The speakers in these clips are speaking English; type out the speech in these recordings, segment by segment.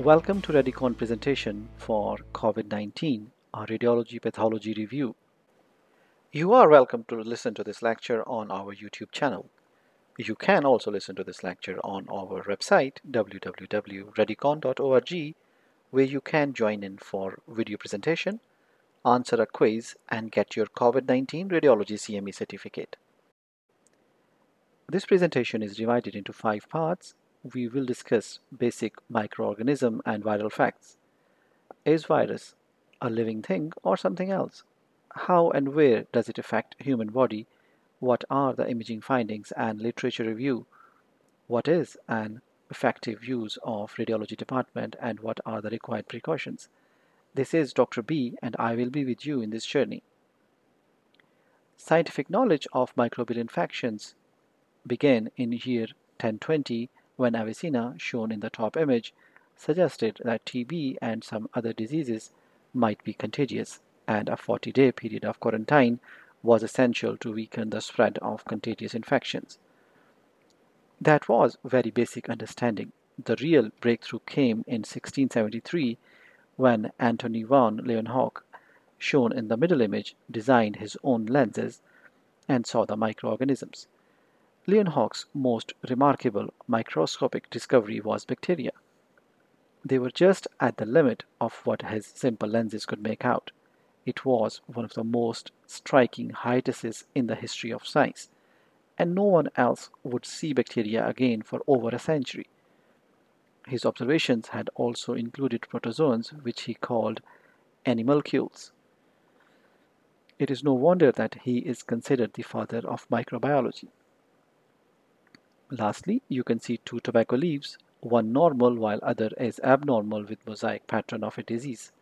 Welcome to Radicon presentation for COVID-19, a radiology pathology review. You are welcome to listen to this lecture on our YouTube channel. You can also listen to this lecture on our website www.radicon.org where you can join in for video presentation, answer a quiz and get your COVID-19 radiology CME certificate. This presentation is divided into five parts. We will discuss basic microorganism and viral facts. Is virus a living thing or something else? How and where does it affect human body? What are the imaging findings and literature review? What is an effective use of radiology department and what are the required precautions? This is Dr. B and I will be with you in this journey. Scientific knowledge of microbial infections began in year 1020 when Avicenna, shown in the top image, suggested that TB and some other diseases might be contagious and a 40-day period of quarantine was essential to weaken the spread of contagious infections. That was very basic understanding. The real breakthrough came in 1673 when Antony van Leeuwenhoek, shown in the middle image, designed his own lenses and saw the microorganisms. Leeuwenhoek's most remarkable microscopic discovery was bacteria. They were just at the limit of what his simple lenses could make out. It was one of the most striking hiatuses in the history of science, and no one else would see bacteria again for over a century. His observations had also included protozoans, which he called animalcules. It is no wonder that he is considered the father of microbiology. Lastly, you can see two tobacco leaves, one normal while other is abnormal with mosaic pattern of a disease.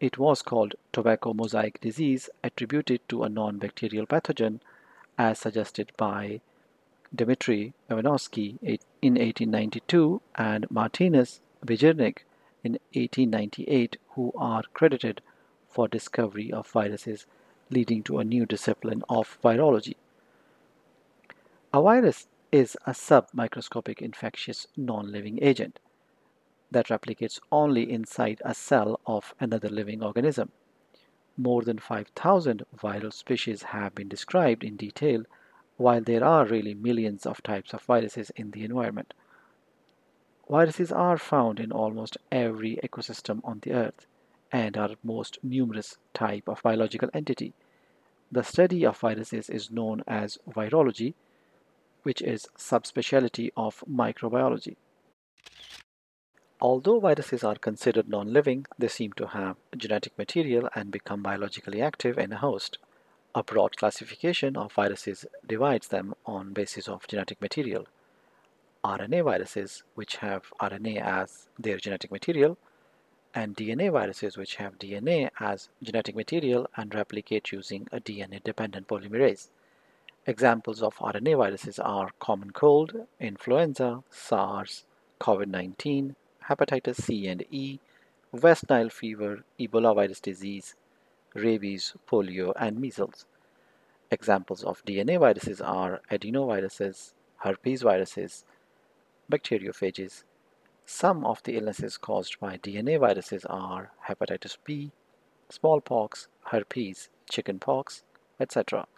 It was called tobacco mosaic disease attributed to a non-bacterial pathogen as suggested by Dmitry Ivanovsky in 1892 and Martinus Beijerinck in 1898 who are credited for discovery of viruses leading to a new discipline of virology. A virus is a submicroscopic infectious non-living agent that replicates only inside a cell of another living organism. More than 5,000 viral species have been described in detail, while there are really millions of types of viruses in the environment. Viruses are found in almost every ecosystem on the earth and are most numerous type of biological entity. The study of viruses is known as virology which is subspecialty of microbiology. Although viruses are considered non-living, they seem to have genetic material and become biologically active in a host. A broad classification of viruses divides them on basis of genetic material. RNA viruses, which have RNA as their genetic material, and DNA viruses, which have DNA as genetic material and replicate using a DNA-dependent polymerase. Examples of RNA viruses are common cold, influenza, SARS, COVID-19, hepatitis C and E, West Nile fever, Ebola virus disease, rabies, polio, and measles. Examples of DNA viruses are adenoviruses, herpes viruses, bacteriophages. Some of the illnesses caused by DNA viruses are hepatitis B, smallpox, herpes, chickenpox, etc.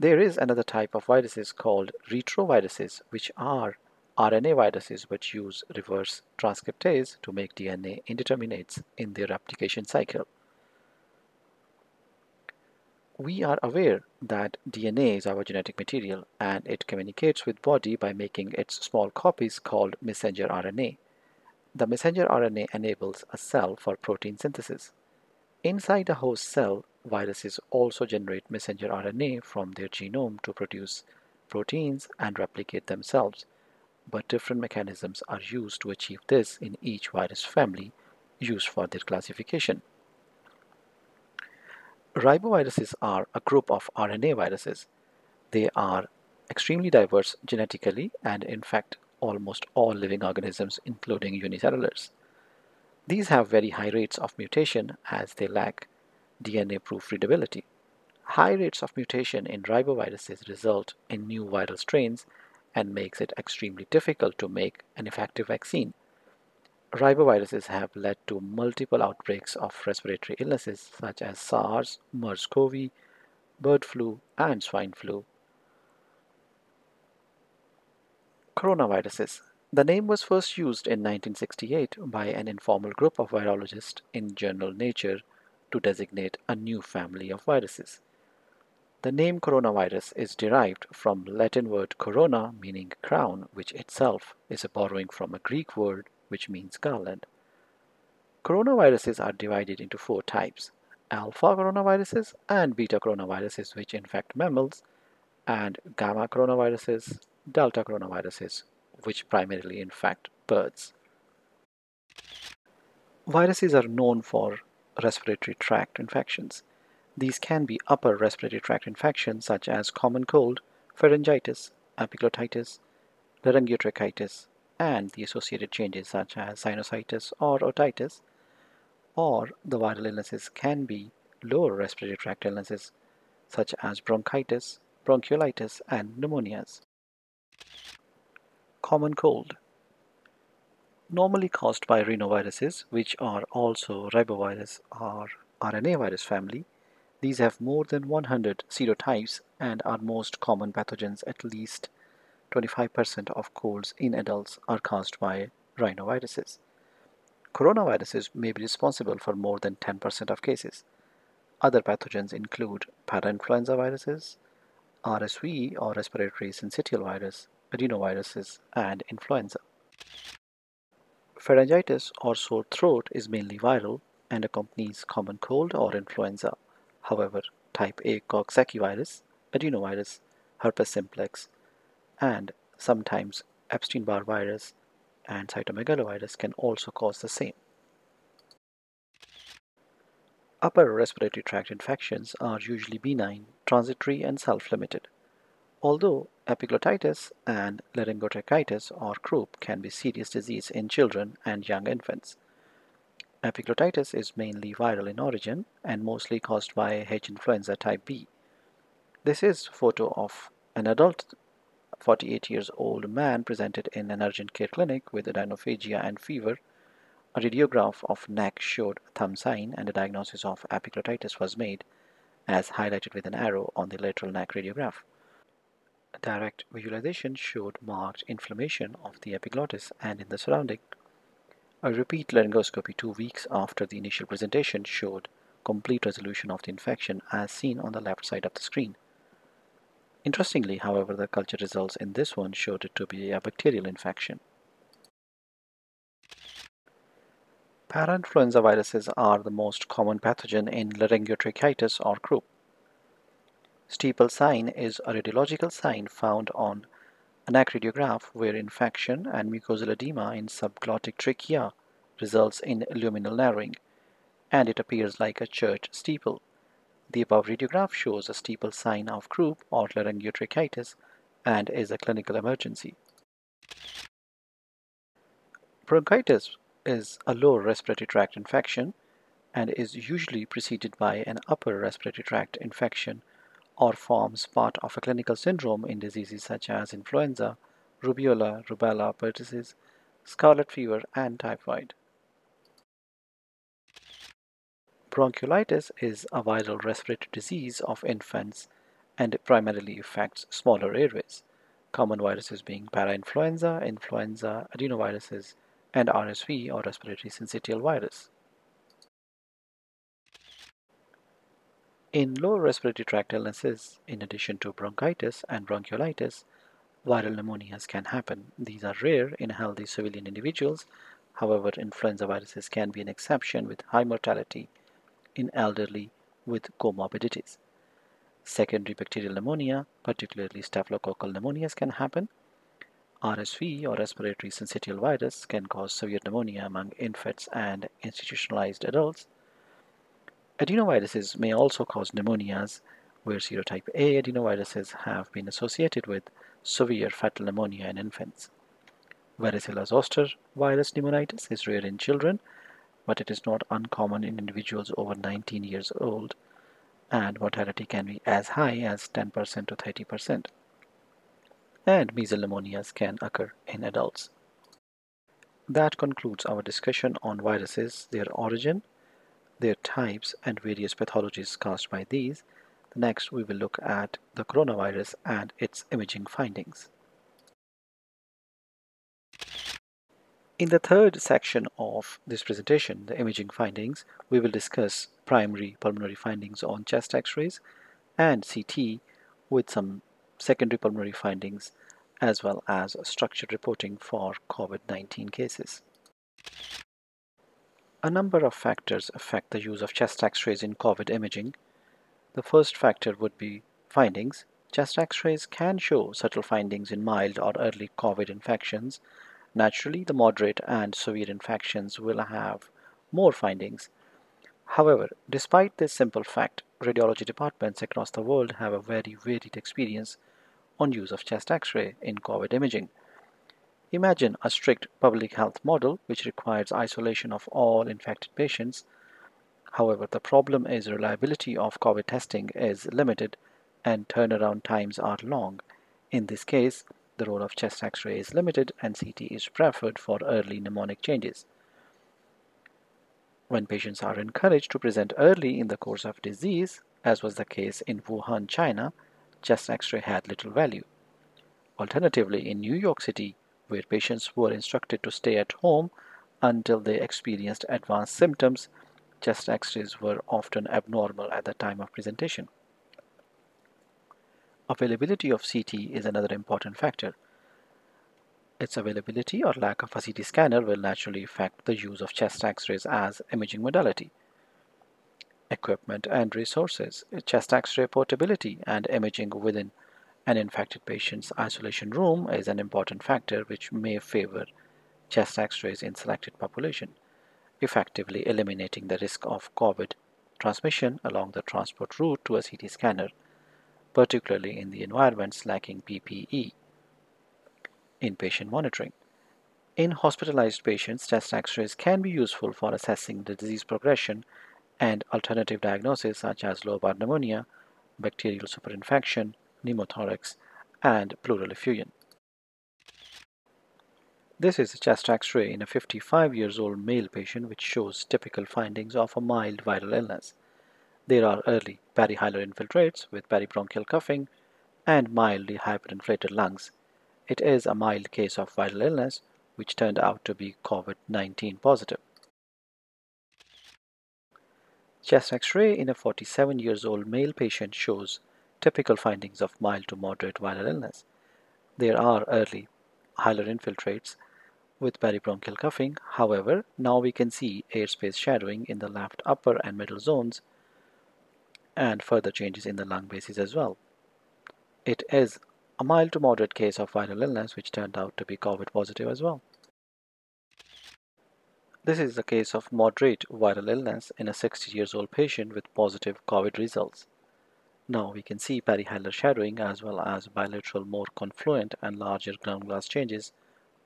There is another type of viruses called retroviruses, which are RNA viruses which use reverse transcriptase to make DNA indeterminates in their replication cycle. We are aware that DNA is our genetic material and it communicates with body by making its small copies called messenger RNA. The messenger RNA enables a cell for protein synthesis. Inside a host cell, viruses also generate messenger RNA from their genome to produce proteins and replicate themselves, but different mechanisms are used to achieve this in each virus family used for their classification. Riboviruses are a group of RNA viruses. They are extremely diverse genetically and infect almost all living organisms including unicellulars. These have very high rates of mutation as they lack DNA proof readability. High rates of mutation in riboviruses result in new viral strains and makes it extremely difficult to make an effective vaccine. Riboviruses have led to multiple outbreaks of respiratory illnesses such as SARS, MERS-CoV, bird flu, and swine flu. Coronaviruses. The name was first used in 1968 by an informal group of virologists in journal Nature to designate a new family of viruses. The name coronavirus is derived from Latin word corona meaning crown which itself is a borrowing from a Greek word which means garland. Coronaviruses are divided into four types alpha coronaviruses and beta coronaviruses, which infect mammals, and gamma coronaviruses, delta coronaviruses, which primarily infect birds. Viruses are known for respiratory tract infections. These can be upper respiratory tract infections such as common cold, pharyngitis, epiglottitis, laryngotracheitis, and the associated changes such as sinusitis or otitis, or the viral illnesses can be lower respiratory tract illnesses such as bronchitis, bronchiolitis, and pneumonias. Common cold normally caused by rhinoviruses, which are also ribovirus or RNA virus family. These have more than 100 serotypes and are most common pathogens at least 25% of colds in adults are caused by rhinoviruses. Coronaviruses may be responsible for more than 10% of cases. Other pathogens include parainfluenza viruses, RSV or respiratory syncytial virus, adenoviruses, and influenza. Pharyngitis or sore throat is mainly viral and accompanies common cold or influenza. However, type A Coxsackie virus, adenovirus, herpes simplex, and sometimes Epstein-Barr virus and cytomegalovirus can also cause the same. Upper respiratory tract infections are usually benign, transitory, and self-limited. Although epiglottitis and laryngotracheitis or croup can be serious disease in children and young infants. Epiglottitis is mainly viral in origin and mostly caused by H. influenza type B. This is photo of an adult 48 years old man presented in an urgent care clinic with odynophagia and fever. A radiograph of neck showed thumb sign and a diagnosis of epiglottitis was made, as highlighted with an arrow on the lateral neck radiograph. Direct visualization showed marked inflammation of the epiglottis and in the surrounding. A repeat laryngoscopy two weeks after the initial presentation showed complete resolution of the infection as seen on the left side of the screen. Interestingly, however, the culture results in this one showed it to be a bacterial infection. Parainfluenza viruses are the most common pathogen in laryngotracheitis or croup. Steeple sign is a radiological sign found on a neck radiograph where infection and mucosal edema in subglottic trachea results in luminal narrowing, and it appears like a church steeple. The above radiograph shows a steeple sign of croup or laryngotracheitis and is a clinical emergency. Bronchitis is a lower respiratory tract infection and is usually preceded by an upper respiratory tract infection or forms part of a clinical syndrome in diseases such as influenza, rubella, rubella, pertussis, scarlet fever, and typhoid. Bronchiolitis is a viral respiratory disease of infants and primarily affects smaller airways, common viruses being parainfluenza, influenza, adenoviruses, and RSV or respiratory syncytial virus. In lower respiratory tract illnesses, in addition to bronchitis and bronchiolitis, viral pneumonias can happen. These are rare in healthy civilian individuals. However, influenza viruses can be an exception with high mortality in elderly with comorbidities. Secondary bacterial pneumonia, particularly staphylococcal pneumonias, can happen. RSV or respiratory syncytial virus can cause severe pneumonia among infants and institutionalized adults. Adenoviruses may also cause pneumonias where serotype A adenoviruses have been associated with severe fatal pneumonia in infants. Varicella zoster virus pneumonitis is rare in children but it is not uncommon in individuals over 19 years old, and mortality can be as high as 10% to 30%. And measles pneumonias can occur in adults. That concludes our discussion on viruses, their origin, their types, and various pathologies caused by these. Next, we will look at the coronavirus and its imaging findings. In the third section of this presentation, the imaging findings, we will discuss primary pulmonary findings on chest x-rays and CT with some secondary pulmonary findings as well as structured reporting for COVID-19 cases. A number of factors affect the use of chest x-rays in COVID imaging. The first factor would be findings. Chest x-rays can show subtle findings in mild or early COVID infections Naturally, the moderate and severe infections will have more findings. However, despite this simple fact, radiology departments across the world have a very varied experience on use of chest x-ray in COVID imaging. Imagine a strict public health model which requires isolation of all infected patients. However, the problem is reliability of COVID testing is limited and turnaround times are long. In this case, the role of chest x-ray is limited and CT is preferred for early pneumonic changes. When patients are encouraged to present early in the course of disease, as was the case in Wuhan, China, chest x-ray had little value. Alternatively, in New York City, where patients were instructed to stay at home until they experienced advanced symptoms, chest x-rays were often abnormal at the time of presentation. Availability of CT is another important factor. Its availability or lack of a CT scanner will naturally affect the use of chest x-rays as imaging modality. Equipment and resources, chest x-ray portability and imaging within an infected patient's isolation room is an important factor which may favor chest x-rays in selected population, effectively eliminating the risk of COVID transmission along the transport route to a CT scanner particularly in the environments lacking PPE. Inpatient monitoring. In hospitalized patients, chest x-rays can be useful for assessing the disease progression and alternative diagnosis such as lobar pneumonia, bacterial superinfection, pneumothorax, and pleural effusion. This is a chest x-ray in a 55 years old male patient which shows typical findings of a mild viral illness. There are early perihilar infiltrates with peribronchial cuffing and mildly hyperinflated lungs. It is a mild case of viral illness which turned out to be COVID-19 positive. Chest x-ray in a 47 years old male patient shows typical findings of mild to moderate viral illness. There are early hilar infiltrates with peribronchial cuffing. However, now we can see airspace shadowing in the left upper and middle zones and further changes in the lung bases as well. It is a mild to moderate case of viral illness which turned out to be COVID positive as well. This is a case of moderate viral illness in a 60 years old patient with positive COVID results. Now we can see perihilar shadowing as well as bilateral more confluent and larger ground glass changes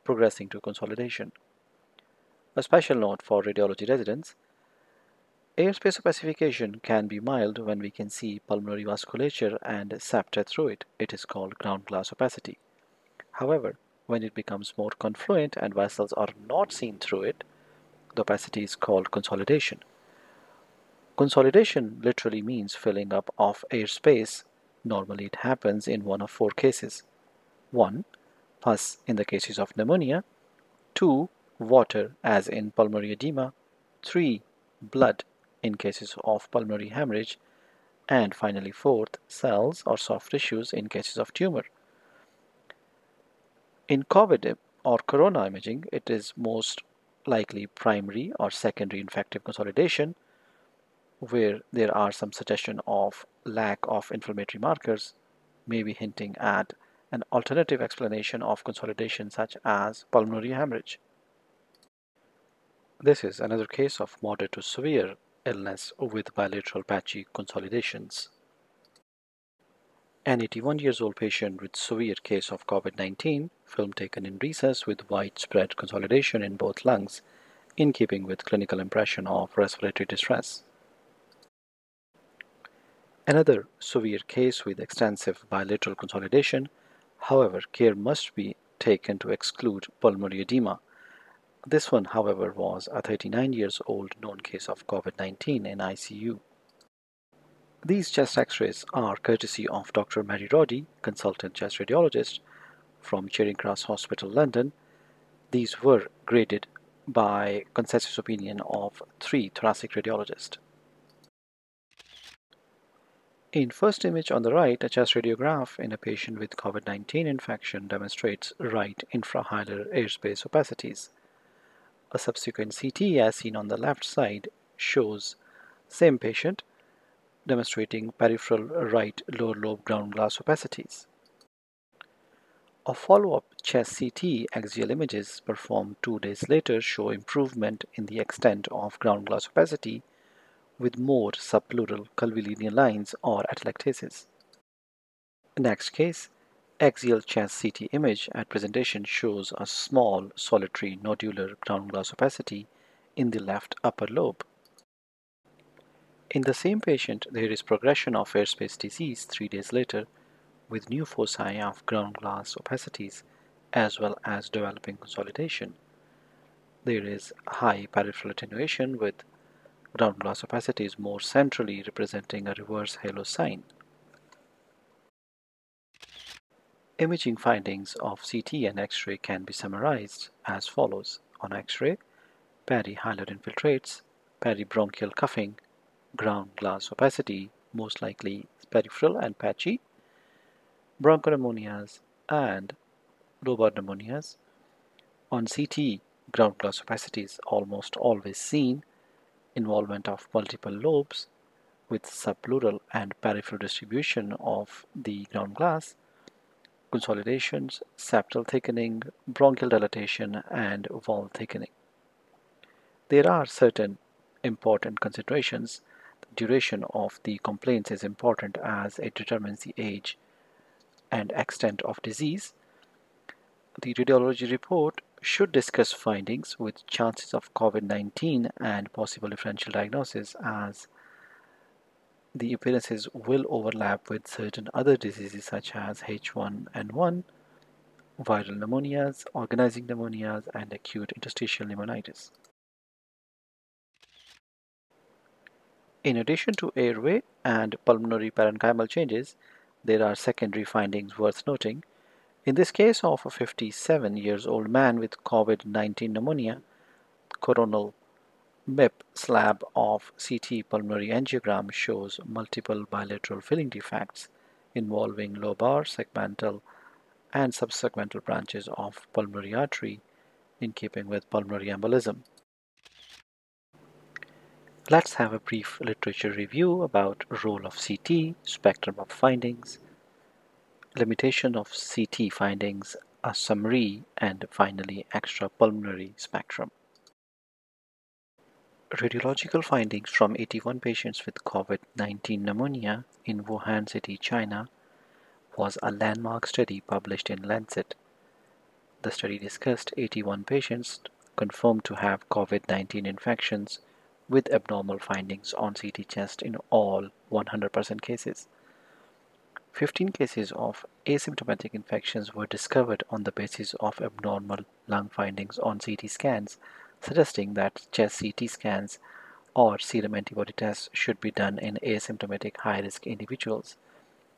progressing to consolidation. A special note for radiology residents, Airspace opacification can be mild when we can see pulmonary vasculature and septa through it. It is called ground glass opacity. However, when it becomes more confluent and vessels are not seen through it, the opacity is called consolidation. Consolidation literally means filling up of airspace. Normally it happens in one of four cases. 1. Pus in the cases of pneumonia. 2. Water as in pulmonary edema. 3. Blood in cases of pulmonary hemorrhage, and finally fourth, cells or soft tissues in cases of tumor. In COVID or corona imaging, it is most likely primary or secondary infective consolidation where there are some suggestion of lack of inflammatory markers, maybe hinting at an alternative explanation of consolidation such as pulmonary hemorrhage. This is another case of moderate to severe illness with bilateral patchy consolidations. An 81 years old patient with severe case of COVID-19, film taken in recess with widespread consolidation in both lungs, in keeping with clinical impression of respiratory distress. Another severe case with extensive bilateral consolidation, however, care must be taken to exclude pulmonary edema This one, however, was a 39 years old known case of COVID-19 in ICU. These chest x-rays are courtesy of Dr. Mary Roddy, consultant chest radiologist from Charing Cross Hospital, London. These were graded by consensus opinion of three thoracic radiologists. In first image on the right, a chest radiograph in a patient with COVID-19 infection demonstrates right infrahilar airspace opacities. A subsequent CT as seen on the left side shows same patient demonstrating peripheral right lower lobe ground glass opacities. A follow-up chest CT axial images performed two days later show improvement in the extent of ground glass opacity with more subpleural curvilinear lines or atelectasis. Next case, axial chest CT image at presentation shows a small solitary nodular ground glass opacity in the left upper lobe. In the same patient, there is progression of airspace disease three days later with new foci of ground glass opacities as well as developing consolidation. There is high peripheral attenuation with ground glass opacity is more centrally representing a reverse halo sign. Imaging findings of CT and X-ray can be summarized as follows. On X-ray, perihilar infiltrates, peribronchial cuffing, ground glass opacity, most likely peripheral and patchy, bronchopneumonias, and lobar pneumonias. On CT, ground glass opacity is almost always seen, involvement of multiple lobes with subpleural and peripheral distribution of the ground glass, consolidations, septal thickening, bronchial dilatation, and wall thickening. There are certain important considerations. The duration of the complaints is important as it determines the age and extent of disease. The radiology report should discuss findings with chances of COVID-19 and possible differential diagnosis as the appearances will overlap with certain other diseases such as H1N1, viral pneumonias, organizing pneumonias, and acute interstitial pneumonitis. In addition to airway and pulmonary parenchymal changes, there are secondary findings worth noting. In this case of a 57 years old man with COVID-19 pneumonia, coronal MIP slab of CT pulmonary angiogram shows multiple bilateral filling defects involving lobar, segmental, and subsegmental branches of pulmonary artery in keeping with pulmonary embolism. Let's have a brief literature review about role of CT, spectrum of findings, limitation of CT findings, a summary, and finally extrapulmonary spectrum. Radiological findings from 81 patients with COVID-19 pneumonia in Wuhan City, China was a landmark study published in Lancet. The study discussed 81 patients confirmed to have COVID-19 infections with abnormal findings on CT chest in all 100% cases. 15 cases of asymptomatic infections were discovered on the basis of abnormal lung findings on CT scans, suggesting that chest CT scans or serum antibody tests should be done in asymptomatic high-risk individuals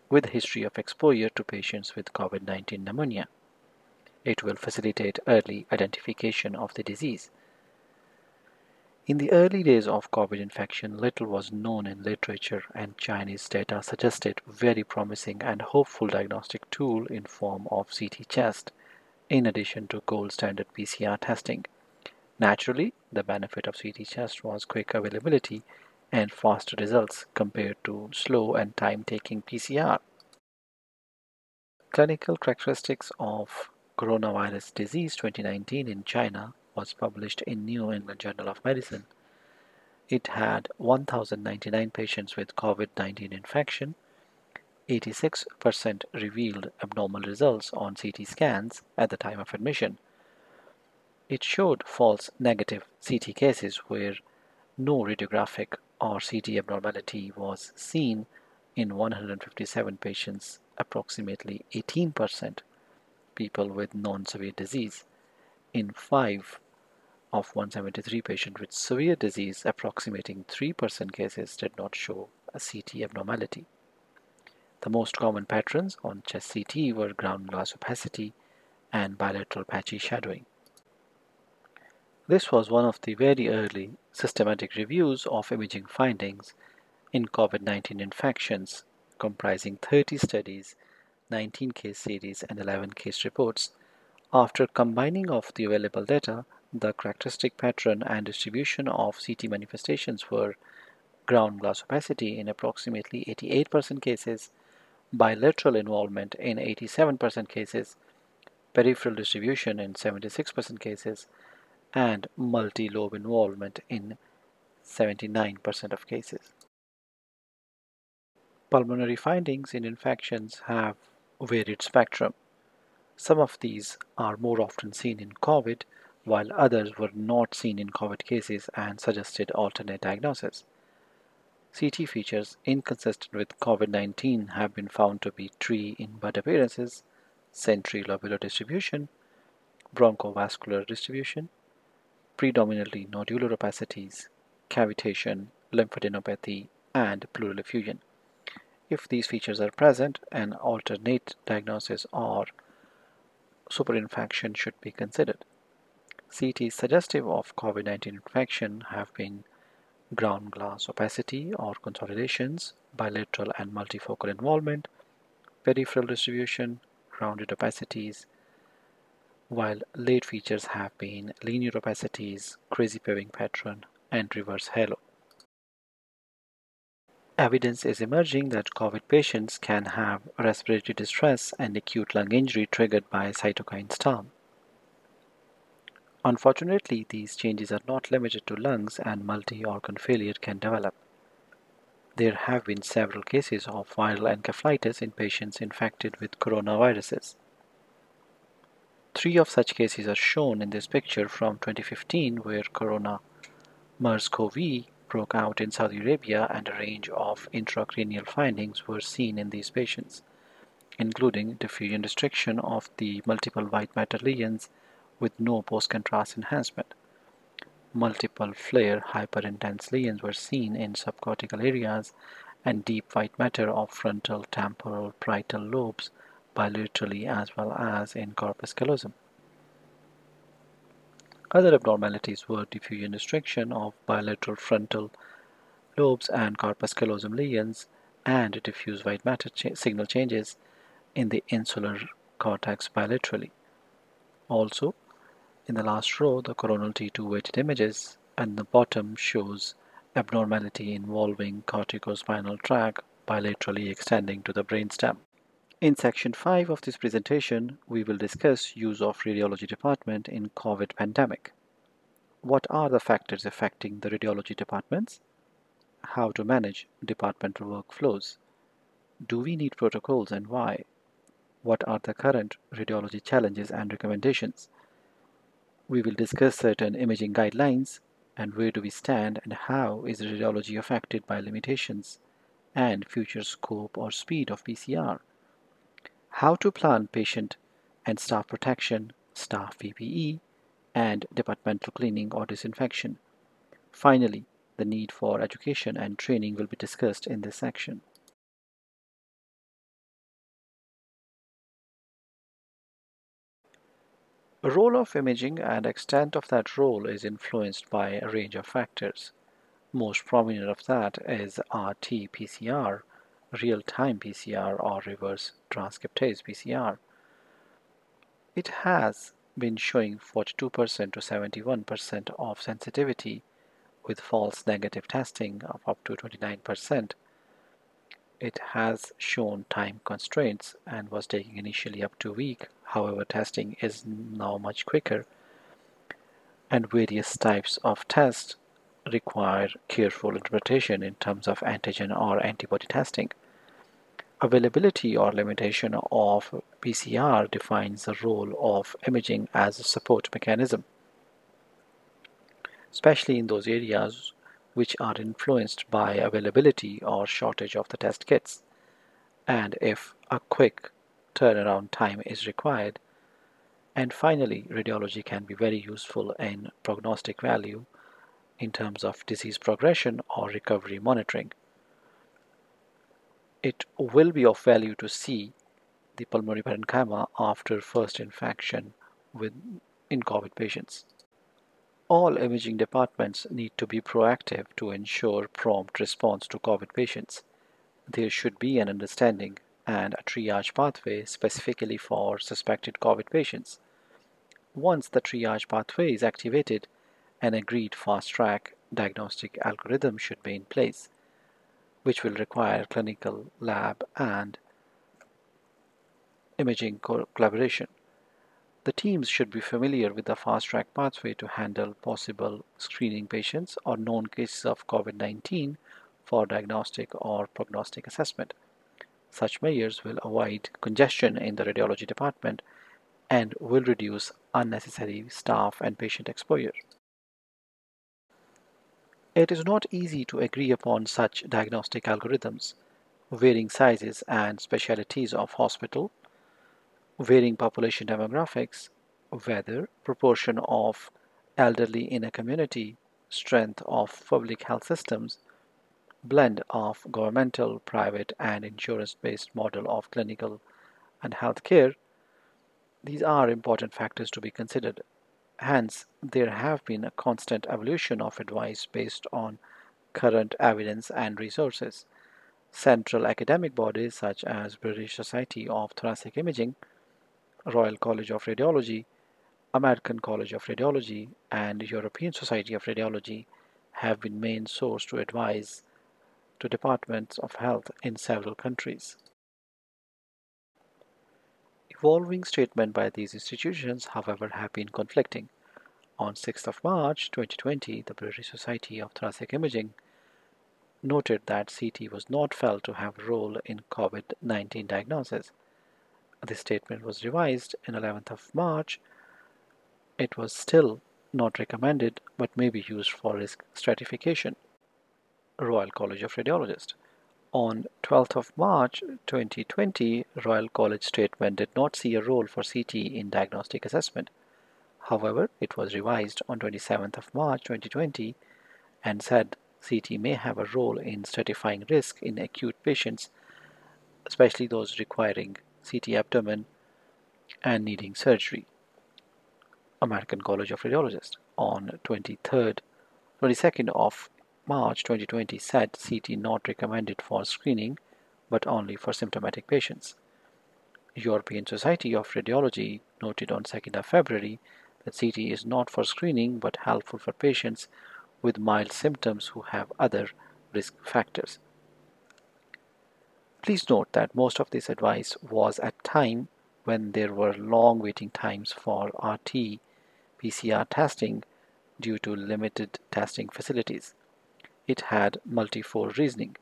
with history of exposure to patients with COVID-19 pneumonia. It will facilitate early identification of the disease. In the early days of COVID infection, little was known in literature and Chinese data suggested very promising and hopeful diagnostic tool in form of CT chest, in addition to gold standard PCR testing. Naturally, the benefit of CT chest was quick availability and faster results compared to slow and time-taking PCR. Clinical characteristics of coronavirus disease 2019 in China was published in New England Journal of Medicine. It had 1,099 patients with COVID-19 infection. 86% revealed abnormal results on CT scans at the time of admission. It showed false negative CT cases where no radiographic or CT abnormality was seen in 157 patients, approximately 18% people with non-severe disease. In 5 of 173 patients with severe disease approximating 3% cases did not show a CT abnormality. The most common patterns on chest CT were ground glass opacity and bilateral patchy shadowing. This was one of the very early systematic reviews of imaging findings in COVID-19 infections comprising 30 studies, 19 case series and 11 case reports. After combining of the available data, the characteristic pattern and distribution of CT manifestations were ground glass opacity in approximately 88% cases, bilateral involvement in 87% cases, peripheral distribution in 76% cases, and multi-lobe involvement in 79% of cases. Pulmonary findings in infections have varied spectrum. Some of these are more often seen in COVID, while others were not seen in COVID cases and suggested alternate diagnosis. CT features inconsistent with COVID-19 have been found to be tree in bud appearances, centrilobular distribution, bronchovascular distribution, predominantly nodular opacities, cavitation, lymphadenopathy, and pleural effusion. If these features are present, an alternate diagnosis or superinfection should be considered. CTs suggestive of COVID-19 infection have been ground glass opacity or consolidations, bilateral and multifocal involvement, peripheral distribution, rounded opacities, while late features have been linear opacities, crazy paving pattern, and reverse halo. Evidence is emerging that COVID patients can have respiratory distress and acute lung injury triggered by cytokine storm. Unfortunately, these changes are not limited to lungs and multi-organ failure can develop. There have been several cases of viral encephalitis in patients infected with coronaviruses. Three of such cases are shown in this picture from 2015 where corona MERS-CoV broke out in Saudi Arabia and a range of intracranial findings were seen in these patients, including diffusion restriction of the multiple white matter lesions with no post-contrast enhancement. Multiple FLAIR hyperintense lesions were seen in subcortical areas and deep white matter of frontal, temporal, parietal lobes bilaterally as well as in corpus callosum. Other abnormalities were diffusion restriction of bilateral frontal lobes and corpus callosum lesions and diffuse white matter signal changes in the insular cortex bilaterally. Also, in the last row, the coronal T2 weighted images and the bottom shows abnormality involving corticospinal tract bilaterally extending to the brainstem. In section 5 of this presentation, we will discuss use of radiology department in COVID pandemic. What are the factors affecting the radiology departments? How to manage departmental workflows? Do we need protocols and why? What are the current radiology challenges and recommendations? We will discuss certain imaging guidelines and where do we stand and how is radiology affected by limitations and future scope or speed of PCR how to plan patient and staff protection, staff PPE, and departmental cleaning or disinfection. Finally, the need for education and training will be discussed in this section. Role of imaging and extent of that role is influenced by a range of factors. Most prominent of that is RT-PCR, real-time PCR or reverse transcriptase PCR. It has been showing 42% to 71% of sensitivity with false negative testing of up to 29%. It has shown time constraints and was taking initially up to a week. However, testing is now much quicker and various types of tests require careful interpretation in terms of antigen or antibody testing. Availability or limitation of PCR defines the role of imaging as a support mechanism, especially in those areas which are influenced by availability or shortage of the test kits, and if a quick turnaround time is required. And finally, radiology can be very useful in prognostic value in terms of disease progression or recovery monitoring. It will be of value to see the pulmonary parenchyma after first infection with in COVID patients. All imaging departments need to be proactive to ensure prompt response to COVID patients. There should be an understanding and a triage pathway specifically for suspected COVID patients. Once the triage pathway is activated, an agreed fast-track diagnostic algorithm should be in place, which will require clinical lab and imaging collaboration. The teams should be familiar with the fast track pathway to handle possible screening patients or known cases of COVID 19 for diagnostic or prognostic assessment. Such measures will avoid congestion in the radiology department and will reduce unnecessary staff and patient exposure. It is not easy to agree upon such diagnostic algorithms. Varying sizes and specialities of hospital varying population demographics, weather, proportion of elderly in a community, strength of public health systems, blend of governmental, private, and insurance-based model of clinical and health care, these are important factors to be considered. Hence, there have been a constant evolution of advice based on current evidence and resources. Central academic bodies such as British Society of Thoracic Imaging Royal College of Radiology, American College of Radiology, and European Society of Radiology have been main source to advise to departments of health in several countries. Evolving statements by these institutions, however, have been conflicting. On 6th of March 2020, the British Society of Thoracic Imaging noted that CT was not felt to have a role in COVID-19 diagnosis. This statement was revised in 11th of March. It was still not recommended but may be used for risk stratification. Royal College of Radiologists. On 12th of March 2020, Royal College statement did not see a role for CT in diagnostic assessment. However, it was revised on 27th of March 2020 and said CT may have a role in stratifying risk in acute patients, especially those requiring CT abdomen, and needing surgery. American College of Radiologists on 23rd, 22nd of March 2020 said CT not recommended for screening but only for symptomatic patients. European Society of Radiology noted on 2nd of February that CT is not for screening but helpful for patients with mild symptoms who have other risk factors. Please note that most of this advice was at time when there were long waiting times for RT PCR testing due to limited testing facilities. It had multifold reasoning.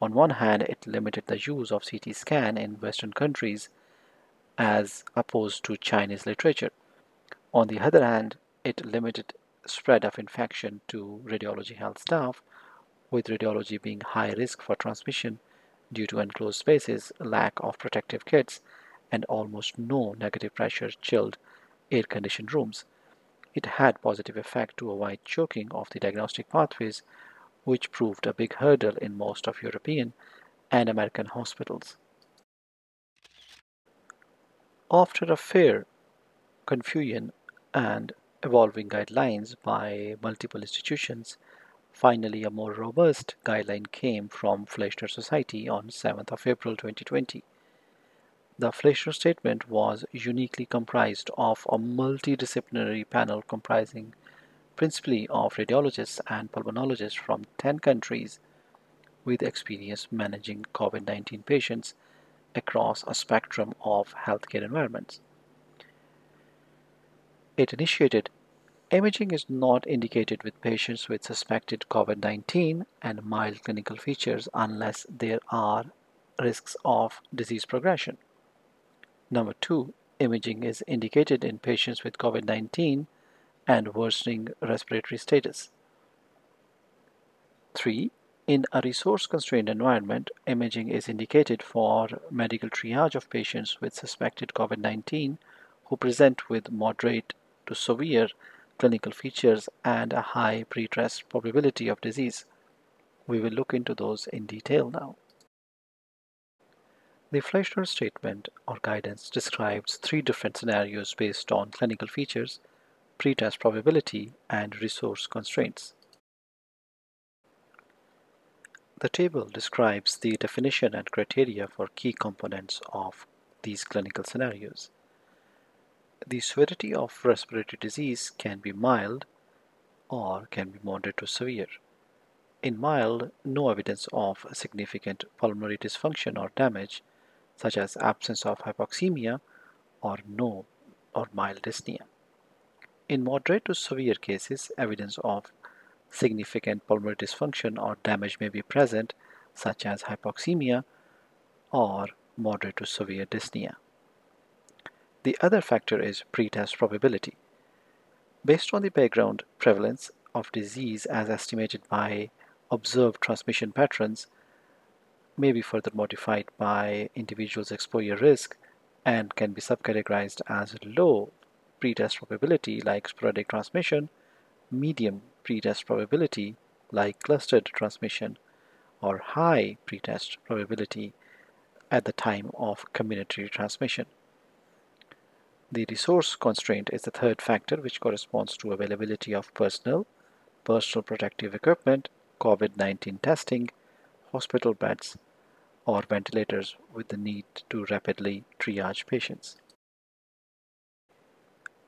On one hand, it limited the use of CT scan in Western countries as opposed to Chinese literature. On the other hand, it limited spread of infection to radiology health staff, with radiology being high risk for transmission due to enclosed spaces, lack of protective kits, and almost no negative pressure chilled air-conditioned rooms. It had positive effect to avoid choking of the diagnostic pathways, which proved a big hurdle in most of European and American hospitals. After a fair confusion and evolving guidelines by multiple institutions, Finally, a more robust guideline came from Fleischner Society on 7th of April 2020. The Fleischner statement was uniquely comprised of a multidisciplinary panel comprising principally of radiologists and pulmonologists from 10 countries with experience managing COVID-19 patients across a spectrum of healthcare environments. It initiated Imaging is not indicated with patients with suspected COVID-19 and mild clinical features unless there are risks of disease progression. Number two, imaging is indicated in patients with COVID-19 and worsening respiratory status. Three, in a resource-constrained environment, imaging is indicated for medical triage of patients with suspected COVID-19 who present with moderate to severe clinical features and a high pretest probability of disease. We will look into those in detail now. The Fleischner statement or guidance describes three different scenarios based on clinical features, pretest probability, and resource constraints. The table describes the definition and criteria for key components of these clinical scenarios. The severity of respiratory disease can be mild or can be moderate to severe. In mild, no evidence of significant pulmonary dysfunction or damage, such as absence of hypoxemia or no or mild dyspnea. In moderate to severe cases, evidence of significant pulmonary dysfunction or damage may be present, such as hypoxemia or moderate to severe dyspnea. The other factor is pretest probability. Based on the background prevalence of disease as estimated by observed transmission patterns may be further modified by individual's exposure risk and can be subcategorized as low pretest probability like sporadic transmission, medium pretest probability like clustered transmission, or high pretest probability at the time of community transmission. The resource constraint is the third factor which corresponds to availability of personnel, personal protective equipment, COVID-19 testing, hospital beds, or ventilators with the need to rapidly triage patients.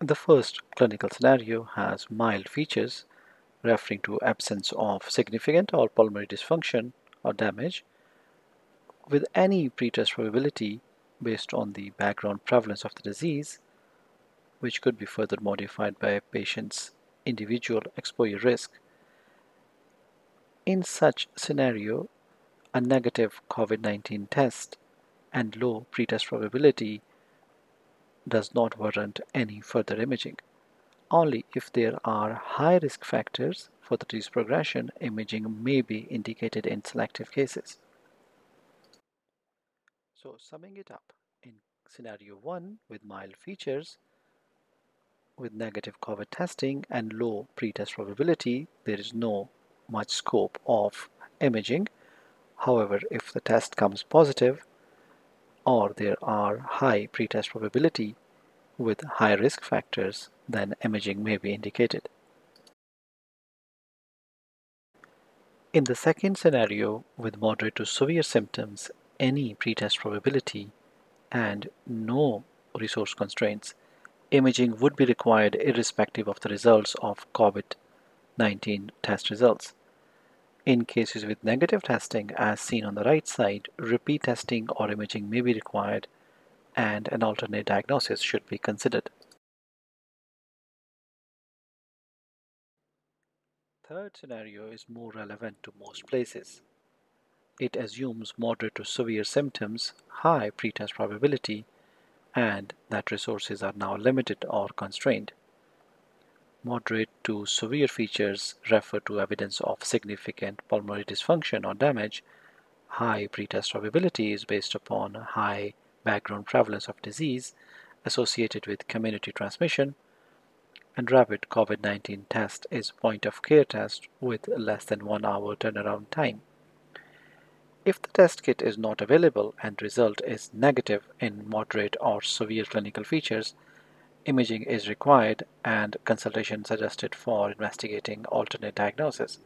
The first clinical scenario has mild features referring to absence of significant or pulmonary dysfunction or damage with any pretest probability based on the background prevalence of the disease which could be further modified by a patient's individual exposure risk. In such scenario, a negative COVID-19 test and low pretest probability does not warrant any further imaging. Only if there are high risk factors for the disease progression, imaging may be indicated in selective cases. So summing it up, in scenario 1 with mild features, with negative COVID testing and low pretest probability, there is no much scope of imaging. However, if the test comes positive or there are high pretest probability with high risk factors, then imaging may be indicated. In the second scenario, with moderate to severe symptoms, any pretest probability, and no resource constraints, imaging would be required irrespective of the results of COVID-19 test results. In cases with negative testing, as seen on the right side, repeat testing or imaging may be required and an alternate diagnosis should be considered. Third scenario is more relevant to most places. It assumes moderate to severe symptoms, high pretest probability, and that resources are now limited or constrained. Moderate to severe features refer to evidence of significant pulmonary dysfunction or damage. High pretest probability is based upon high background prevalence of disease associated with community transmission and rapid COVID-19 test is point of care test with less than one hour turnaround time. If the test kit is not available and result is negative in moderate or severe clinical features, imaging is required and consultation suggested for investigating alternate diagnosis.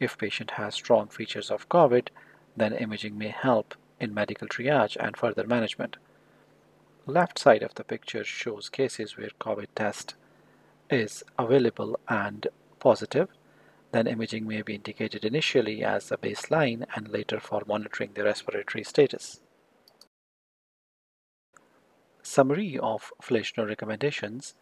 If patient has strong features of COVID, then imaging may help in medical triage and further management. Left side of the picture shows cases where COVID test is available and positive then imaging may be indicated initially as a baseline and later for monitoring the respiratory status. Summary of Fleischner recommendations.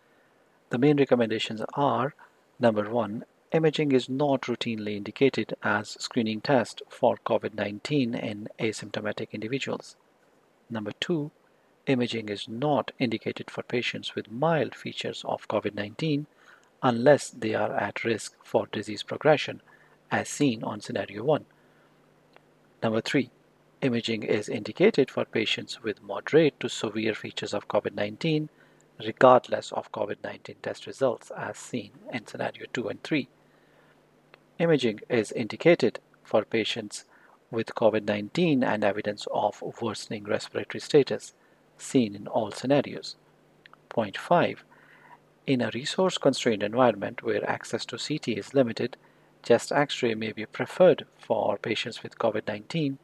The main recommendations are number one, imaging is not routinely indicated as screening test for COVID-19 in asymptomatic individuals. Number two, imaging is not indicated for patients with mild features of COVID-19 unless they are at risk for disease progression, as seen on scenario 1. Number 3. Imaging is indicated for patients with moderate to severe features of COVID-19 regardless of COVID-19 test results as seen in scenario 2 and 3. Imaging is indicated for patients with COVID-19 and evidence of worsening respiratory status seen in all scenarios. Point 5. In a resource-constrained environment where access to CT is limited, chest x-ray may be preferred for patients with COVID-19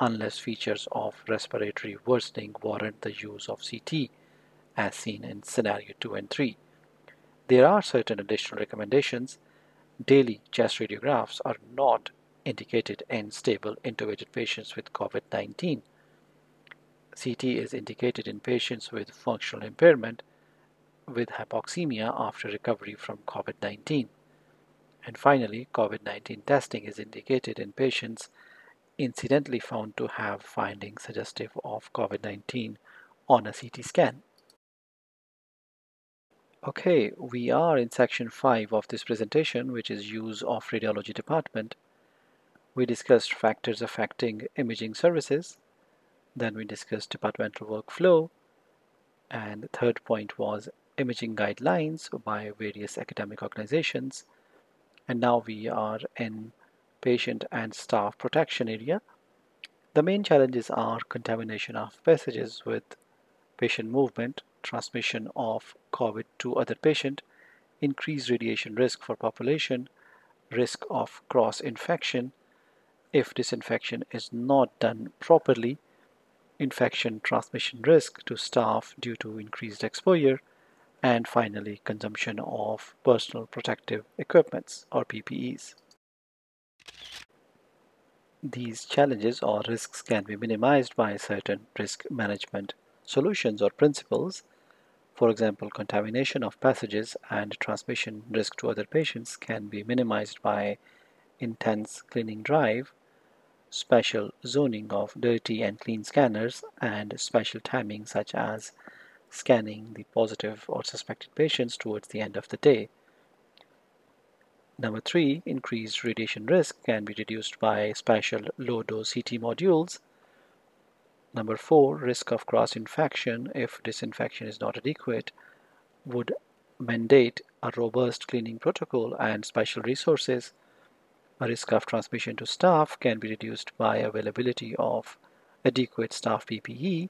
unless features of respiratory worsening warrant the use of CT as seen in scenario 2 and 3. There are certain additional recommendations. Daily chest radiographs are not indicated in stable intubated patients with COVID-19. CT is indicated in patients with functional impairment with hypoxemia after recovery from COVID-19. And finally, COVID-19 testing is indicated in patients incidentally found to have findings suggestive of COVID-19 on a CT scan. Okay, we are in section 5 of this presentation, which is use of radiology department. We discussed factors affecting imaging services. Then we discussed departmental workflow. And the third point was imaging guidelines by various academic organizations. And now we are in patient and staff protection area. The main challenges are contamination of passages with patient movement, transmission of COVID to other patient, increased radiation risk for population, risk of cross-infection if disinfection is not done properly, infection transmission risk to staff due to increased exposure, and finally consumption of personal protective equipments or PPEs. These challenges or risks can be minimized by certain risk management solutions or principles for example, contamination of passages and transmission risk to other patients can be minimized by intense cleaning drive, special zoning of dirty and clean scanners, and special timing such as scanning the positive or suspected patients towards the end of the day. Number three, increased radiation risk can be reduced by special low-dose CT modules Number four, risk of cross-infection if disinfection is not adequate would mandate a robust cleaning protocol and special resources. A risk of transmission to staff can be reduced by availability of adequate staff PPE.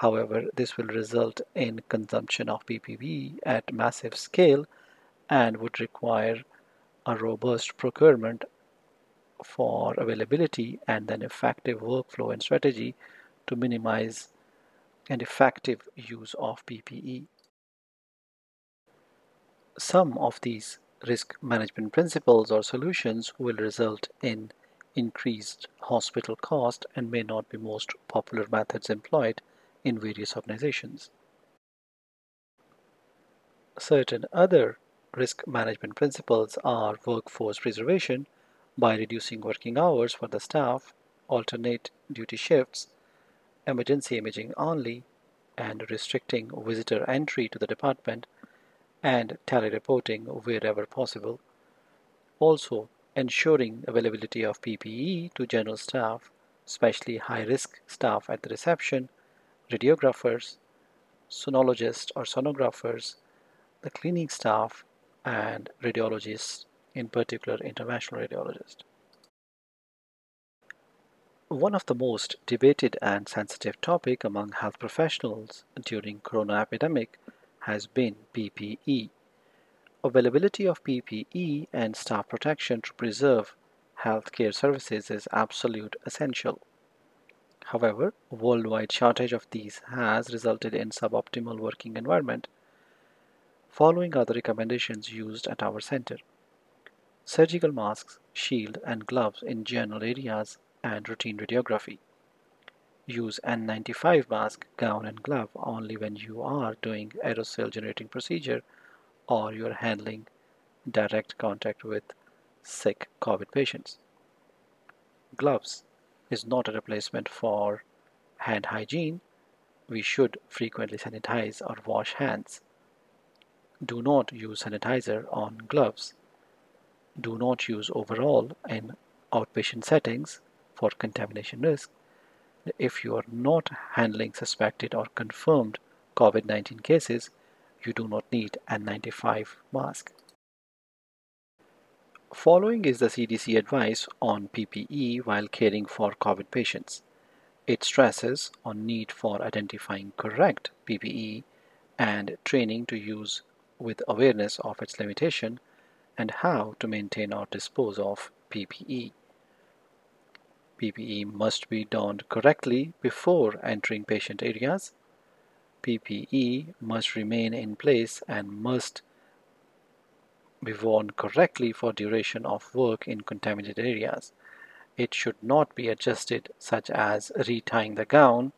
However, this will result in consumption of PPE at massive scale and would require a robust procurement for availability and then effective workflow and strategy to minimize an effective use of PPE. Some of these risk management principles or solutions will result in increased hospital cost and may not be most popular methods employed in various organizations. Certain other risk management principles are workforce preservation by reducing working hours for the staff, alternate duty shifts, emergency imaging only and restricting visitor entry to the department and tele-reporting wherever possible. Also, ensuring availability of PPE to general staff, especially high-risk staff at the reception, radiographers, sonologists or sonographers, the cleaning staff, and radiologists, in particular interventional radiologists. One of the most debated and sensitive topic among health professionals during corona epidemic has been PPE. Availability of PPE and staff protection to preserve healthcare services is absolute essential. However, worldwide shortage of these has resulted in suboptimal working environment. Following are the recommendations used at our center. Surgical masks, shield and gloves in general areas and routine radiography. Use N95 mask, gown and glove only when you are doing aerosol generating procedure or you are handling direct contact with sick COVID patients. Gloves is not a replacement for hand hygiene. We should frequently sanitize or wash hands. Do not use sanitizer on gloves. Do not use overall in outpatient settings for contamination risk. If you are not handling suspected or confirmed COVID-19 cases, you do not need N95 mask. Following is the CDC advice on PPE while caring for COVID patients. It stresses on need for identifying correct PPE and training to use with awareness of its limitation and how to maintain or dispose of PPE. PPE must be donned correctly before entering patient areas. PPE must remain in place and must be worn correctly for duration of work in contaminated areas. It should not be adjusted such as retying the gown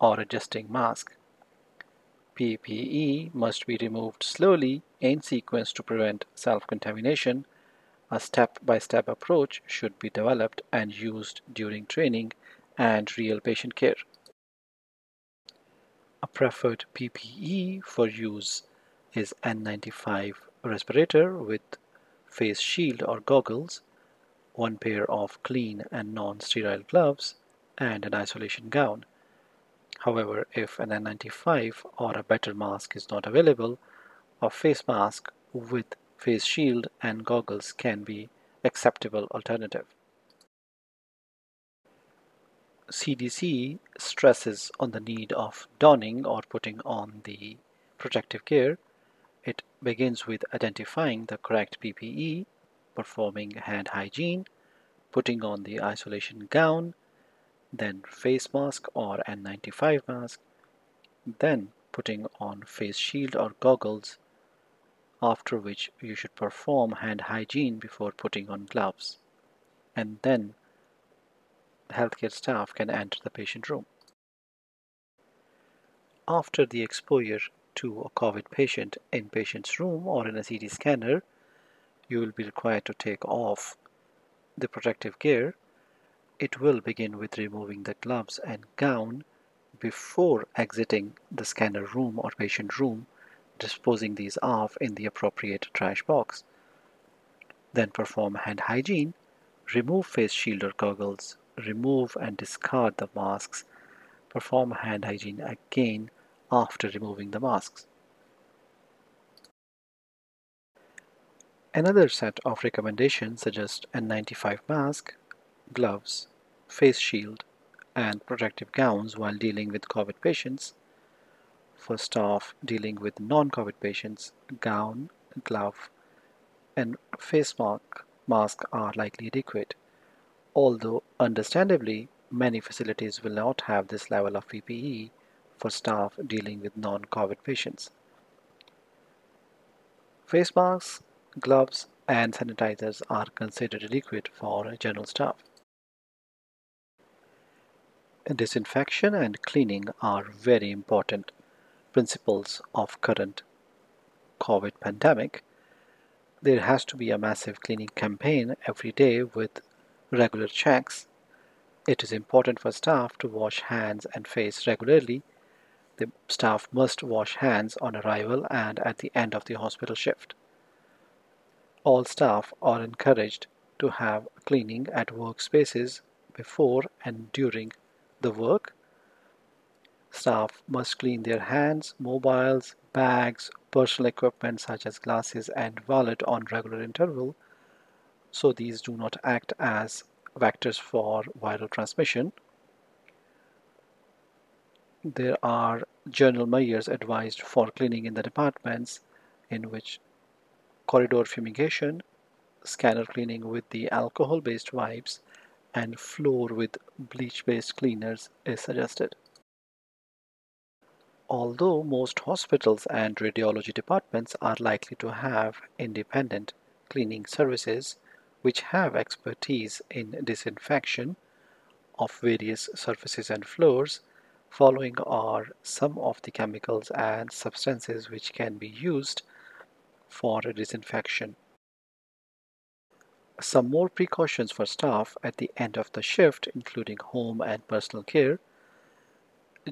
or adjusting mask. PPE must be removed slowly in sequence to prevent self-contamination a step-by-step approach should be developed and used during training and real patient care. A preferred PPE for use is N95 respirator with face shield or goggles, one pair of clean and non-sterile gloves, and an isolation gown. However, if an N95 or a better mask is not available, a face mask with face shield and goggles can be acceptable alternative. CDC stresses on the need of donning or putting on the protective gear. It begins with identifying the correct PPE, performing hand hygiene, putting on the isolation gown, then face mask or N95 mask, then putting on face shield or goggles, after which you should perform hand hygiene before putting on gloves. And then the healthcare staff can enter the patient room. After the exposure to a COVID patient in patient's room or in a CT scanner, you will be required to take off the protective gear. It will begin with removing the gloves and gown before exiting the scanner room or patient room disposing these off in the appropriate trash box. Then perform hand hygiene, remove face shield or goggles, remove and discard the masks, perform hand hygiene again after removing the masks. Another set of recommendations suggest N95 mask, gloves, face shield, and protective gowns while dealing with COVID patients, for staff dealing with non-COVID patients, gown, glove, and face mask, mask are likely adequate. Although, understandably, many facilities will not have this level of PPE for staff dealing with non-COVID patients. Face masks, gloves, and sanitizers are considered adequate for general staff. Disinfection and cleaning are very important principles of current COVID pandemic, there has to be a massive cleaning campaign every day with regular checks. It is important for staff to wash hands and face regularly. The staff must wash hands on arrival and at the end of the hospital shift. All staff are encouraged to have cleaning at workspaces before and during the work Staff must clean their hands, mobiles, bags, personal equipment such as glasses and wallet on regular interval so these do not act as vectors for viral transmission. There are general measures advised for cleaning in the departments in which corridor fumigation, scanner cleaning with the alcohol-based wipes, and floor with bleach-based cleaners is suggested. Although most hospitals and radiology departments are likely to have independent cleaning services which have expertise in disinfection of various surfaces and floors, following are some of the chemicals and substances which can be used for disinfection. Some more precautions for staff at the end of the shift including home and personal care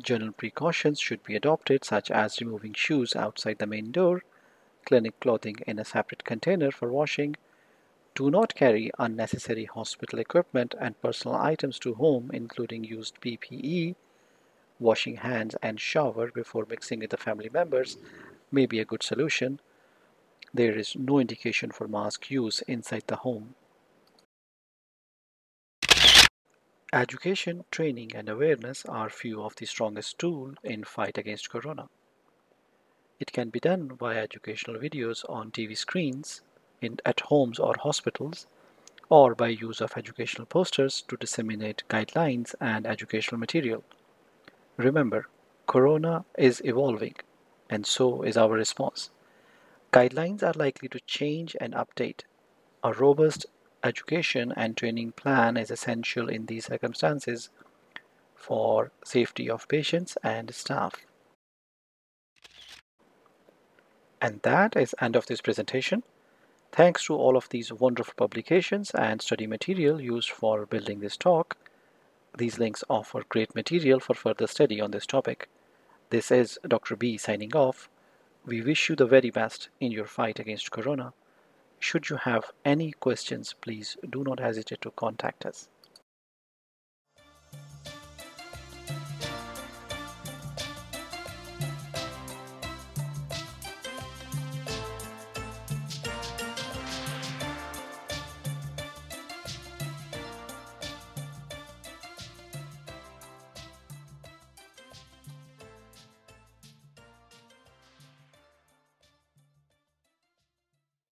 General precautions should be adopted such as removing shoes outside the main door, clinic clothing in a separate container for washing, do not carry unnecessary hospital equipment and personal items to home including used PPE, washing hands and shower before mixing with the family members, may be a good solution, there is no indication for mask use inside the home. Education, training and awareness are few of the strongest tools in fight against corona. It can be done via educational videos on TV screens, in, at homes or hospitals, or by use of educational posters to disseminate guidelines and educational material. Remember, corona is evolving, and so is our response. Guidelines are likely to change and update. A robust education and training plan is essential in these circumstances for safety of patients and staff. And that is end of this presentation. Thanks to all of these wonderful publications and study material used for building this talk. These links offer great material for further study on this topic. This is Dr. B signing off. We wish you the very best in your fight against corona. Should you have any questions, please do not hesitate to contact us.